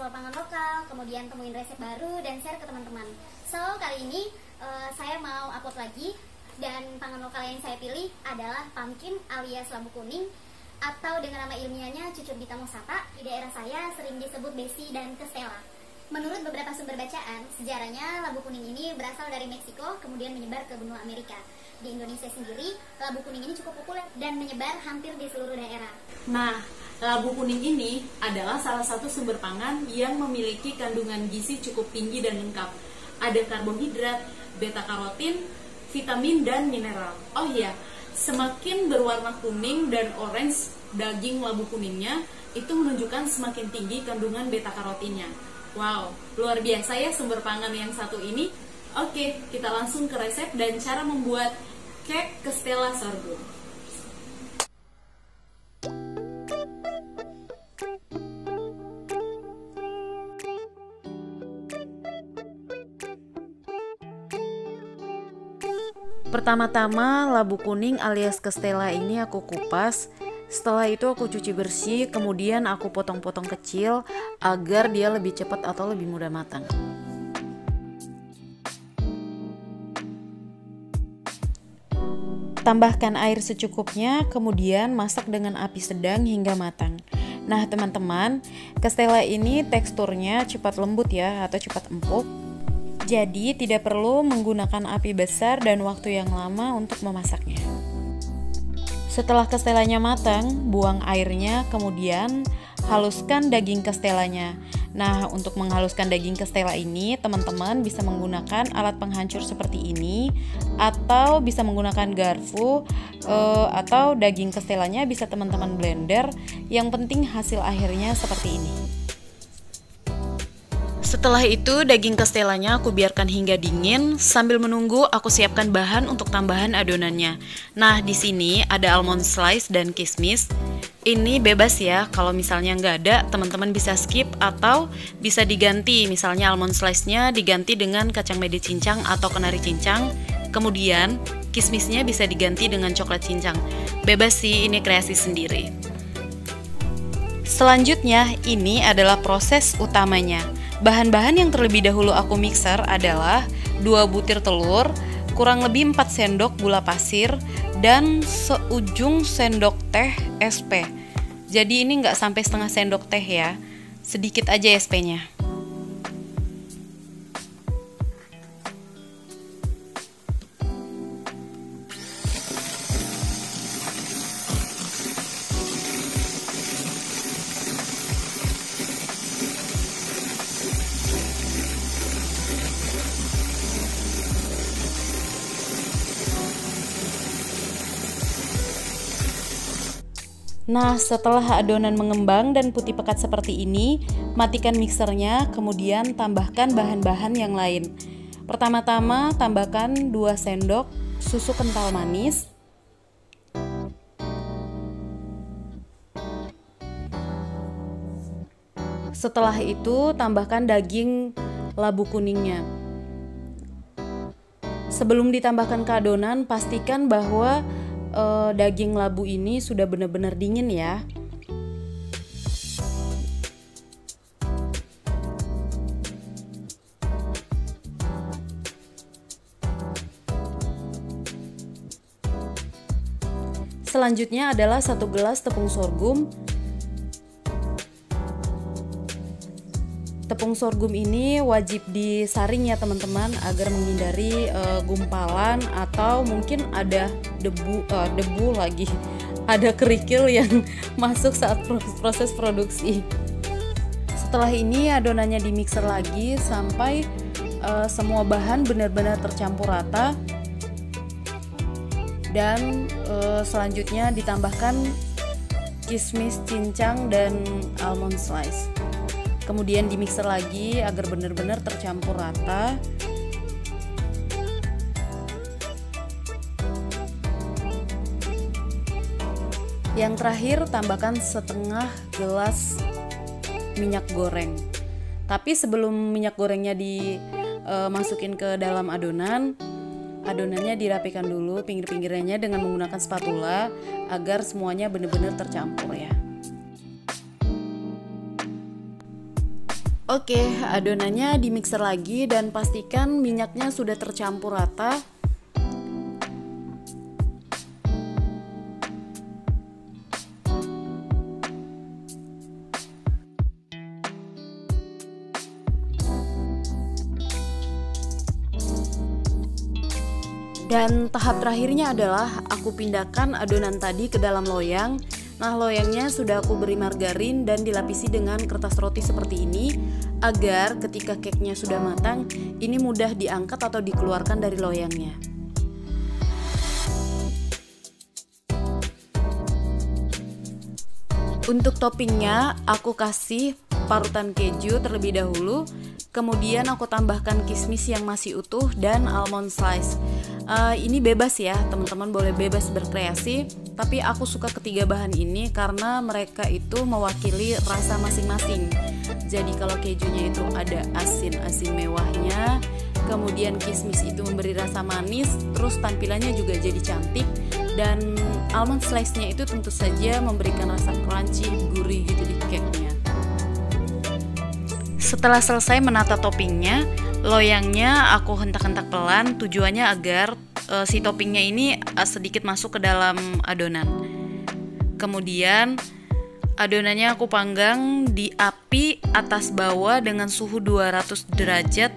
explore pangan lokal, kemudian temuin resep baru dan share ke teman-teman. So kali ini eh, saya mau upload lagi dan pangan lokal yang saya pilih adalah pumpkin alias labu kuning atau dengan nama ilmiahnya cucur bita musata. Di daerah saya sering disebut besi dan kestela. Menurut beberapa sumber bacaan, sejarahnya labu kuning ini berasal dari Meksiko kemudian menyebar ke benua Amerika. Di Indonesia sendiri, labu kuning ini cukup populer dan menyebar hampir di seluruh daerah. Nah, labu kuning ini adalah salah satu sumber pangan yang memiliki kandungan gizi cukup tinggi dan lengkap. Ada karbohidrat, beta karotin, vitamin dan mineral. Oh iya, semakin berwarna kuning dan orange daging labu kuningnya, itu menunjukkan semakin tinggi kandungan beta karotinnya. Wow, luar biasa ya sumber pangan yang satu ini. Oke, kita langsung ke resep dan cara membuat cake kestela sorghum. Pertama-tama labu kuning alias kestela ini aku kupas. Setelah itu aku cuci bersih, kemudian aku potong-potong kecil agar dia lebih cepat atau lebih mudah matang. Tambahkan air secukupnya, kemudian masak dengan api sedang hingga matang. Nah, teman-teman, kestela ini teksturnya cepat lembut ya atau cepat empuk. Jadi, tidak perlu menggunakan api besar dan waktu yang lama untuk memasaknya. Setelah kestelanya matang, buang airnya, kemudian haluskan daging kestelanya. Nah, untuk menghaluskan daging kestela ini, teman-teman bisa menggunakan alat penghancur seperti ini, atau bisa menggunakan garpu, eh, atau daging kestelanya bisa teman-teman blender. Yang penting hasil akhirnya seperti ini. Setelah itu, daging kestelanya aku biarkan hingga dingin. Sambil menunggu, aku siapkan bahan untuk tambahan adonannya. Nah, di sini ada almond slice dan kismis. Ini bebas ya, kalau misalnya nggak ada, teman-teman bisa skip atau bisa diganti. Misalnya almond slice-nya diganti dengan kacang mede cincang atau kenari cincang. Kemudian, kismisnya bisa diganti dengan coklat cincang. Bebas sih, ini kreasi sendiri. Selanjutnya, ini adalah proses utamanya. Bahan-bahan yang terlebih dahulu aku mixer adalah 2 butir telur, kurang lebih 4 sendok gula pasir, dan seujung sendok teh SP. Jadi ini nggak sampai setengah sendok teh ya, sedikit aja SP-nya. Nah, setelah adonan mengembang dan putih pekat seperti ini, matikan mixernya, kemudian tambahkan bahan-bahan yang lain. Pertama-tama, tambahkan 2 sendok susu kental manis. Setelah itu, tambahkan daging labu kuningnya. Sebelum ditambahkan ke adonan, pastikan bahwa uh, daging labu ini sudah benar-benar dingin ya. Selanjutnya adalah satu gelas tepung sorghum. Tepung sorghum ini wajib disaring ya teman-teman agar menghindari uh, gumpalan atau mungkin ada debu uh, debu lagi. Ada kerikil yang masuk saat proses produksi. Setelah ini adonannya di mixer lagi sampai uh, semua bahan benar-benar tercampur rata. Dan uh, selanjutnya ditambahkan kismis cincang dan almond slice kemudian di mixer lagi agar benar-benar tercampur rata Yang terakhir tambahkan setengah gelas minyak goreng. Tapi sebelum minyak gorengnya dimasukin ke dalam adonan, adonannya dirapikan dulu pinggir-pinggirnya dengan menggunakan spatula agar semuanya benar-benar tercampur ya. Oke, adonannya di mixer lagi dan pastikan minyaknya sudah tercampur rata. Dan tahap terakhirnya adalah aku pindahkan adonan tadi ke dalam loyang Nah, loyangnya sudah aku beri margarin dan dilapisi dengan kertas roti seperti ini agar ketika cake-nya sudah matang, ini mudah diangkat atau dikeluarkan dari loyangnya. Untuk toppingnya, aku kasih parutan keju terlebih dahulu Kemudian aku tambahkan kismis yang masih utuh dan almond slice. Uh, ini bebas ya, teman-teman boleh bebas berkreasi. Tapi aku suka ketiga bahan ini karena mereka itu mewakili rasa masing-masing. Jadi kalau kejunya itu ada asin-asin mewahnya, kemudian kismis itu memberi rasa manis, terus tampilannya juga jadi cantik dan almond slice-nya itu tentu saja memberikan rasa crunchy, gurih Setelah selesai menata toppingnya, loyangnya aku hentak-hentak pelan tujuannya agar uh, si toppingnya ini uh, sedikit masuk ke dalam adonan. Kemudian adonannya aku panggang di api atas bawah dengan suhu 200 derajat.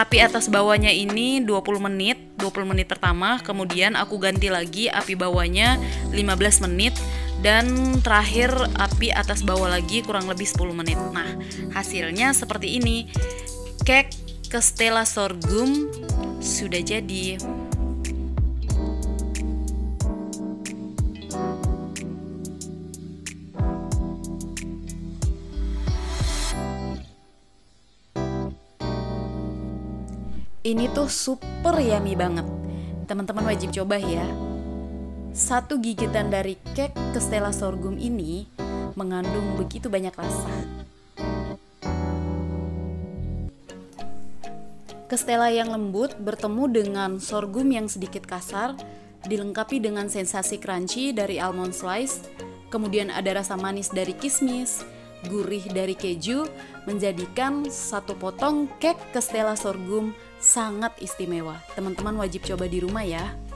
Api atas bawahnya ini 20 menit, 20 menit pertama, kemudian aku ganti lagi api bawahnya 15 menit dan terakhir api atas bawah lagi kurang lebih 10 menit. Nah, hasilnya seperti ini. Cake Castella sorghum sudah jadi. Ini tuh super yummy banget. Teman-teman wajib coba ya. Satu gigitan dari kek kestela sorghum ini mengandung begitu banyak rasa. Kestela yang lembut bertemu dengan sorghum yang sedikit kasar, dilengkapi dengan sensasi crunchy dari almond slice, kemudian ada rasa manis dari kismis, gurih dari keju, menjadikan satu potong kek kestela sorghum sangat istimewa. Teman-teman wajib coba di rumah ya.